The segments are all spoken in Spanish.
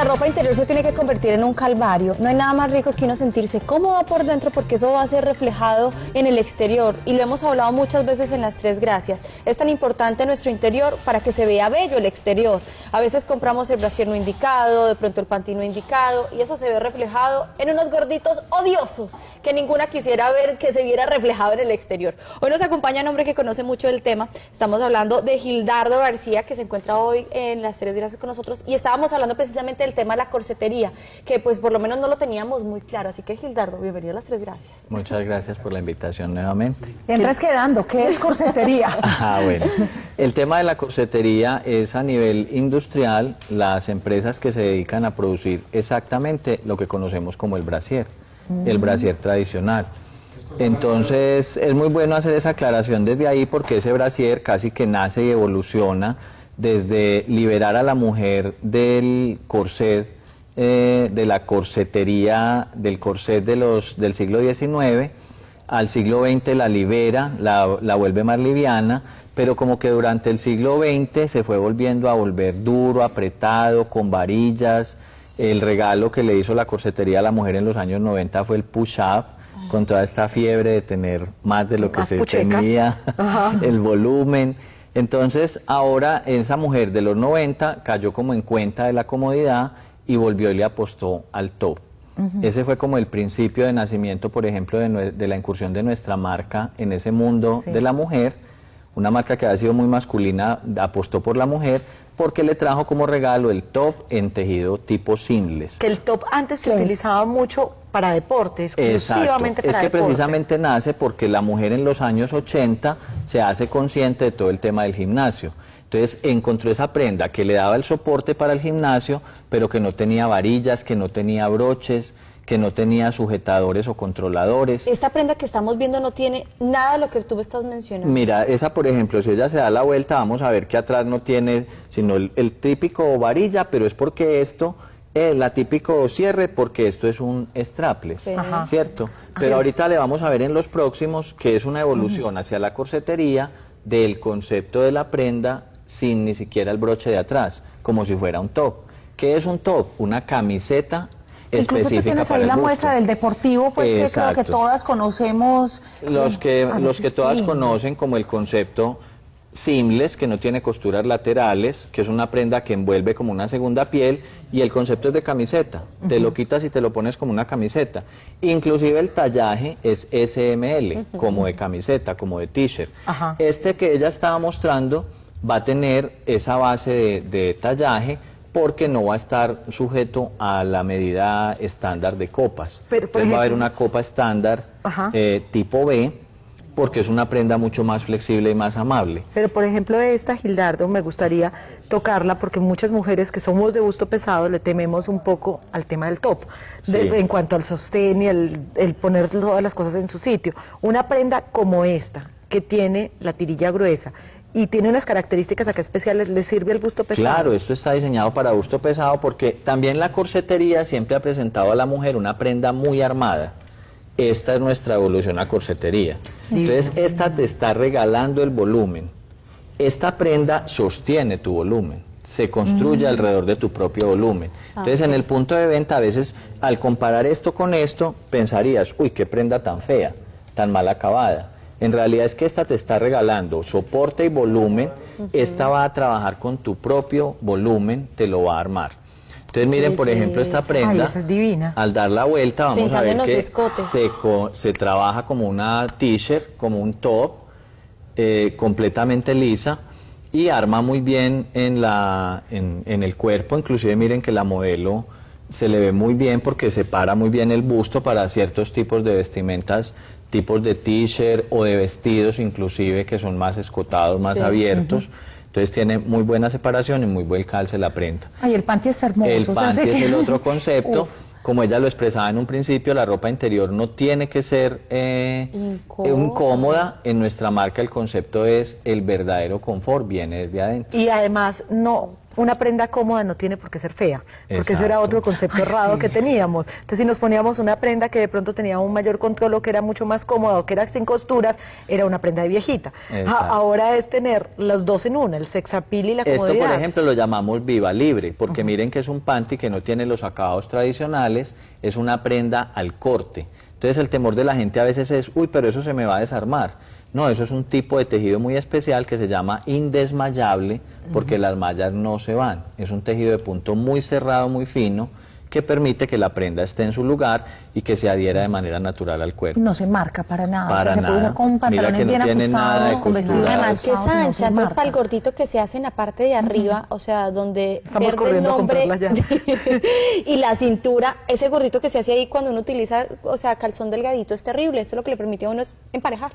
la ropa interior se tiene que convertir en un calvario. No hay nada más rico que uno sentirse cómodo por dentro porque eso va a ser reflejado en el exterior. Y lo hemos hablado muchas veces en las tres gracias. Es tan importante nuestro interior para que se vea bello el exterior. A veces compramos el brasier no indicado, de pronto el panty no indicado y eso se ve reflejado en unos gorditos odiosos que ninguna quisiera ver que se viera reflejado en el exterior. Hoy nos acompaña un hombre que conoce mucho del tema. Estamos hablando de Gildardo García que se encuentra hoy en las tres gracias con nosotros y estábamos hablando precisamente del tema de la corsetería, que pues por lo menos no lo teníamos muy claro. Así que Gildardo, bienvenido a las tres gracias. Muchas gracias por la invitación nuevamente. Entras quedando, ¿qué es corsetería? ah, bueno. El tema de la corsetería es a nivel industrial las empresas que se dedican a producir exactamente lo que conocemos como el brasier, el mm. brasier tradicional. Entonces es muy bueno hacer esa aclaración desde ahí porque ese brasier casi que nace y evoluciona desde liberar a la mujer del corset, eh, de la corsetería, del corset de los, del siglo XIX, al siglo XX la libera, la, la vuelve más liviana, pero como que durante el siglo XX se fue volviendo a volver duro, apretado, con varillas. El regalo que le hizo la corsetería a la mujer en los años 90 fue el push-up, con toda esta fiebre de tener más de lo que se tenía, el volumen. Entonces ahora esa mujer de los 90 cayó como en cuenta de la comodidad y volvió y le apostó al top. Ese fue como el principio de nacimiento, por ejemplo, de, la incursión de nuestra marca en ese mundo de la mujer. Una marca que había sido muy masculina apostó por la mujer porque le trajo como regalo el top en tejido tipo seamless. Que el top antes se utilizaba mucho para deportes, exclusivamente Exacto. Es que precisamente nace porque la mujer en los años 80 se hace consciente de todo el tema del gimnasio. Entonces encontró esa prenda que le daba el soporte para el gimnasio, pero que no tenía varillas, que no tenía broches, que no tenía sujetadores o controladores. Esta prenda que estamos viendo no tiene nada de lo que tú me estás mencionando. Mira, esa por ejemplo, si ella se da la vuelta, vamos a ver que atrás no tiene sino el, típico varilla, pero es porque esto eh, la típico cierre porque esto es un strapless, ¿cierto? Pero ahorita le vamos a ver en los próximos que es una evolución hacia la corsetería del concepto de la prenda sin ni siquiera el broche de atrás, como si fuera un top. ¿Qué es un top? Una camiseta Incluso tú tienes ahí la muestra del deportivo, pues que creo que todas conocemos. Los que, los que todas conocen como el concepto seamless, que no tiene costuras laterales, que es una prenda que envuelve como una segunda piel, y el concepto es de camiseta. Te lo quitas y te lo pones como una camiseta. Inclusive el tallaje es SML, como de camiseta, como de t-shirt. Este que ella estaba mostrando va a tener esa base de, de tallaje, porque no va a estar sujeto a la medida estándar de copas. Pero, Entonces va a haber una copa estándar eh, tipo B, porque es una prenda mucho más flexible y más amable. Pero por ejemplo esta, Gildardo, me gustaría tocarla porque muchas mujeres que somos de gusto pesado le tememos un poco al tema del top, en cuanto al sostén y el, el poner todas las cosas en su sitio. Una prenda como esta, que tiene la tirilla gruesa, y tiene unas características acá especiales, ¿le sirve el busto pesado? Claro, esto está diseñado para busto pesado porque también la corsetería siempre ha presentado a la mujer una prenda muy armada. Esta es nuestra evolución a corsetería. Entonces, esta te está regalando el volumen. Esta prenda sostiene tu volumen, se construye mm. alrededor de tu propio volumen. Ah, Entonces, en el punto de venta, a veces, al comparar esto con esto, pensarías, uy, qué prenda tan fea, tan mal acabada en realidad es que esta te está regalando soporte y volumen, esta va a trabajar con tu propio volumen, te lo va a armar. Entonces miren, por ejemplo, esta prenda, divina. al dar la vuelta vamos a ver que se, trabaja como una t-shirt, como un top, eh, completamente lisa y arma muy bien en, la, en, en el cuerpo, inclusive miren que la modelo se le ve muy bien porque separa muy bien el busto para ciertos tipos de vestimentas tipos de t-shirt o de vestidos inclusive que son más escotados, más abiertos. Entonces tiene muy buena separación y muy buen calce la prenda. Ay, el panty es hermoso. El panty es el otro concepto. Como ella lo expresaba en un principio, la ropa interior no tiene que ser eh, incómoda. En nuestra marca el concepto es el verdadero confort, viene desde adentro. Y además no una prenda cómoda no tiene por qué ser fea, porque ese era otro concepto errado que teníamos. Entonces, si nos poníamos una prenda que de pronto tenía un mayor control o que era mucho más cómoda o que era sin costuras, era una prenda de viejita. ahora es tener los dos en una, el sex appeal y la comodidad. Esto, por ejemplo, lo llamamos viva libre, porque miren que es un panty que no tiene los acabados tradicionales, es una prenda al corte. Entonces el temor de la gente a veces es, uy, pero eso se me va a desarmar. No, eso es un tipo de tejido muy especial que se llama indesmayable porque las mallas no se van. Es un tejido de punto muy cerrado, muy fino, que permite que la prenda esté en su lugar y que se adhiera de manera natural al cuerpo. No se marca para nada. Para se puede usar con pantalones bien ajustados, con vestidos Además que es ancha, entonces para el gordito que se hace en la parte de arriba, o sea, donde Estamos pierde el nombre y la cintura, ese gordito que se hace ahí cuando uno utiliza, o sea, calzón delgadito es terrible, eso lo que le permite a uno es emparejar.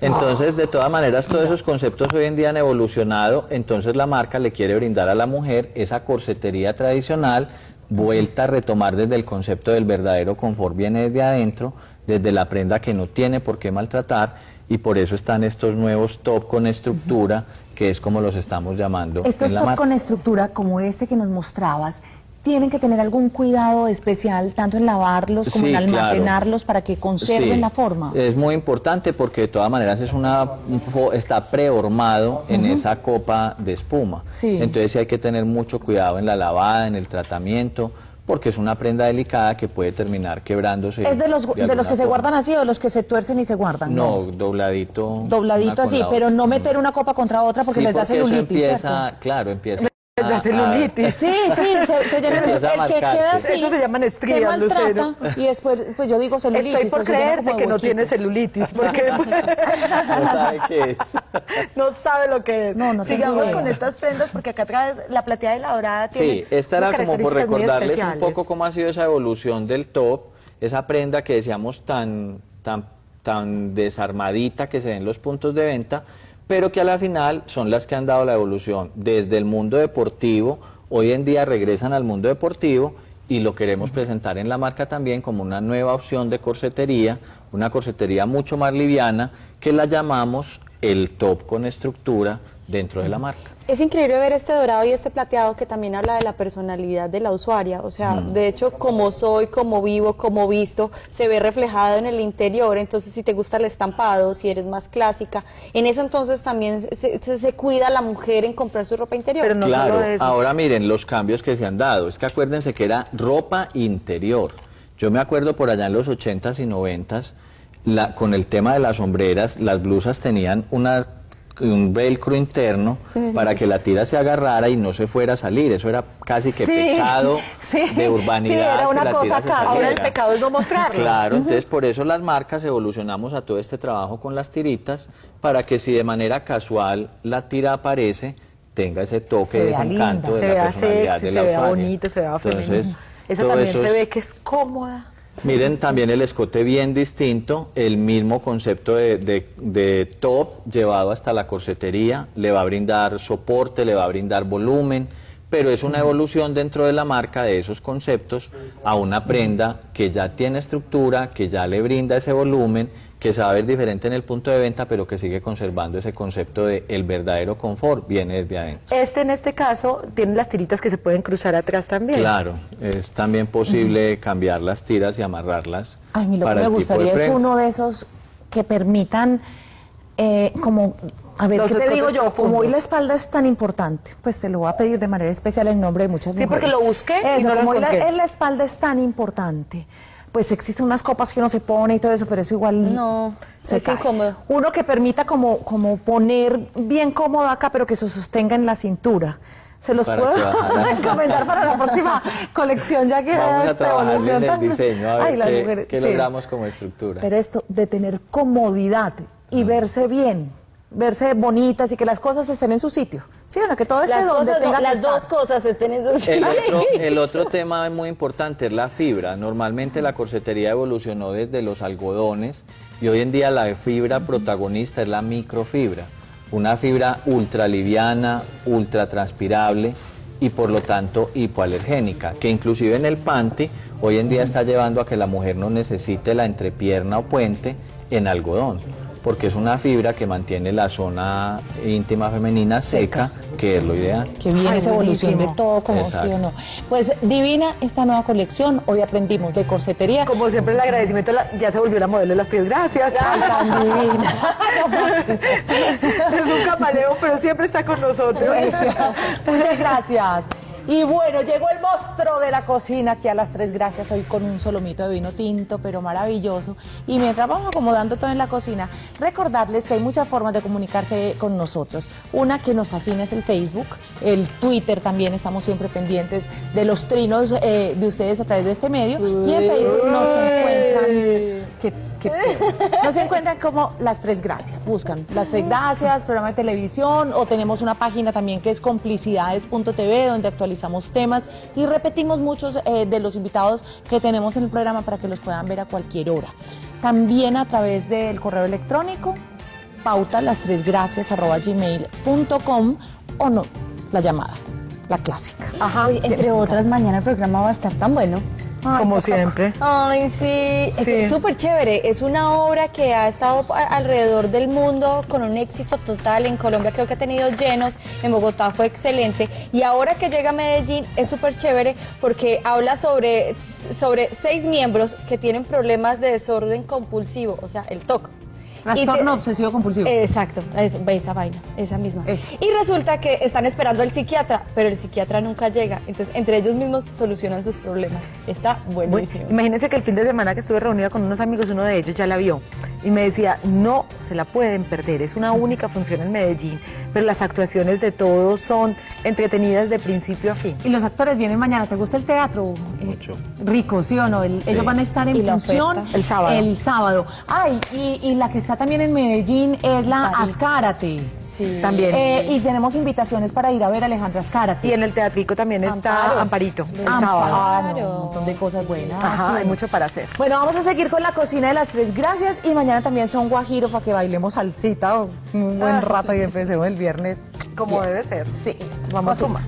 Entonces, de todas maneras, todos esos conceptos hoy en día han evolucionado, entonces la marca le quiere brindar a la mujer esa corsetería tradicional, vuelta a retomar desde el concepto del verdadero confort, viene desde adentro, desde la prenda que no tiene por qué maltratar, y por eso están estos nuevos top con estructura, que es como los estamos llamando. Estos top con estructura, como este que nos mostrabas, tienen que tener algún cuidado especial tanto en lavarlos como en almacenarlos para que conserven la forma. Es muy importante porque de todas maneras es una está prehormado en esa copa de espuma. Entonces sí hay que tener mucho cuidado en la lavada, en el tratamiento porque es una prenda delicada que puede terminar quebrándose. ¿Es de los, de, los que se guardan así o de los que se tuercen y se guardan? No, dobladito. Dobladito así, pero no meter una copa contra otra porque les da celulitis, empieza, Claro, empieza la celulitis. Sí, sí, se, se llena el, que queda así. Eso se llaman estrías, Lucero. Y después, pues yo digo celulitis. Estoy por creerte que no tiene celulitis, porque no sabe qué es. no sabe lo que es. No, no Sigamos con estas prendas, porque acá atrás la plateada y la dorada tiene Sí, esta era como por recordarles un poco cómo ha sido esa evolución del top, esa prenda que decíamos tan, tan, tan desarmadita que se ven los puntos de venta, pero que a la final son las que han dado la evolución. Desde el mundo deportivo, hoy en día regresan al mundo deportivo y lo queremos presentar en la marca también como una nueva opción de corsetería, una corsetería mucho más liviana que la llamamos el top con estructura dentro de la marca. Es increíble ver este dorado y este plateado que también habla de la personalidad de la usuaria. O sea, mm. de hecho, como soy, como vivo, como visto, se ve reflejado en el interior. Entonces, si te gusta el estampado, si eres más clásica, en eso entonces también se, cuida la mujer en comprar su ropa interior. Pero no claro, ahora miren los cambios que se han dado. Es que acuérdense que era ropa interior. Yo me acuerdo por allá en los 80s y 90s, la, con el tema de las sombreras, las blusas tenían una un velcro interno para que la tira se agarrara y no se fuera a salir. Eso era casi que pecado de urbanidad. Sí, era una cosa Ahora el pecado es no mostrarlo. Claro, entonces por eso las marcas evolucionamos a todo este trabajo con las tiritas para que si de manera casual la tira aparece, tenga ese toque de encanto de la personalidad de la se vea bonito, se vea femenino. Esa también se ve que es cómoda. Miren también el escote bien distinto, el mismo concepto de, top llevado hasta la corsetería, le va a brindar soporte, le va a brindar volumen, pero es una evolución dentro de la marca de esos conceptos a una prenda que ya tiene estructura, que ya le brinda ese volumen que se va a ver diferente en el punto de venta, pero que sigue conservando ese concepto de el verdadero confort, viene desde adentro. Este en este caso tiene las tiritas que se pueden cruzar atrás también. Claro, es también posible cambiar las tiras y amarrarlas. Ay, mi lo que me gustaría es uno de esos que permitan eh, como a ver, ¿qué te digo yo? Como hoy la espalda es tan importante, pues te lo voy a pedir de manera especial en nombre de muchas mujeres. Sí, porque lo busqué y no como la, la espalda es tan importante pues existen unas copas que uno se pone y todo eso, pero eso igual no, se es incómodo. Uno que permita como, como poner bien cómodo acá, pero que se sostenga en la cintura. Se los puedo recomendar para la próxima colección, ya que Vamos a trabajar en el diseño, a ver qué, logramos como estructura. Pero esto de tener comodidad y verse bien, verse bonitas y que las cosas estén en su sitio. Sí, bueno, que todo esté las donde tenga Las dos cosas estén en su sitio. El otro, el otro tema muy importante es la fibra. Normalmente la corsetería evolucionó desde los algodones y hoy en día la fibra protagonista es la microfibra. Una fibra ultra liviana, ultra transpirable y por lo tanto hipoalergénica, que inclusive en el panty hoy en día está llevando a que la mujer no necesite la entrepierna o puente en algodón porque es una fibra que mantiene la zona íntima femenina seca, que es lo ideal. Que viene esa evolución de todo, como sí o no. Pues divina esta nueva colección, hoy aprendimos de corsetería. Como siempre el agradecimiento ya se volvió la modelo de las pies, gracias. divina. es un camaleo, pero siempre está con nosotros. Muchas gracias. Y bueno, llegó el monstruo de la cocina aquí a las tres gracias, hoy con un solomito de vino tinto, pero maravilloso. Y mientras vamos acomodando todo en la cocina, recordarles que hay muchas formas de comunicarse con nosotros. Una que nos fascina es el Facebook, el Twitter también, estamos siempre pendientes de los trinos eh, de ustedes a través de este medio. Y en Facebook nos encuentran... nos encuentran como Las Tres Gracias. Buscan Las Tres Gracias, programa de televisión, o tenemos una página también que es complicidades.tv, donde actualizamos temas y repetimos muchos eh, de los invitados que tenemos en el programa para que los puedan ver a cualquier hora. También a través del correo electrónico, pauta las tres gracias arroba gmail.com o no, la llamada, la clásica. Ajá, entre otras, mañana el programa va a estar tan bueno como siempre. Ay, sí, es súper chévere. Es una obra que ha estado alrededor del mundo con un éxito total. En Colombia creo que ha tenido llenos, en Bogotá fue excelente. Y ahora que llega a Medellín es súper chévere porque habla sobre, sobre seis miembros que tienen problemas de desorden compulsivo, o sea, el TOC. Trastorno obsesivo compulsivo. Exacto, esa vaina, esa misma. Y resulta que están esperando al psiquiatra, pero el psiquiatra nunca llega. Entonces, entre ellos mismos solucionan sus problemas. Está buenísimo. imagínense que el fin de semana que estuve reunida con unos amigos, uno de ellos ya la vio. Y me decía, no se la pueden perder, es una única función en Medellín, pero las actuaciones de todos son entretenidas de principio a fin. Y los actores vienen mañana, ¿te gusta el teatro? Mucho. rico, ¿sí o no? Ellos van a estar en función el sábado. El sábado. Ay, y la que está también en Medellín es la Ascárate. Sí. También. Eh, y tenemos invitaciones para ir a ver a Alejandra Ascárate. Y en el Teatrico también está Amparito. Amparo. un montón de cosas buenas. Ajá, hay mucho para hacer. Bueno, vamos a seguir con la cocina de las tres. Gracias. Y mañana mañana también son guajiros para que bailemos salsita o un buen ah. rato y empecemos el viernes. Como debe ser. Sí, vamos a sumas.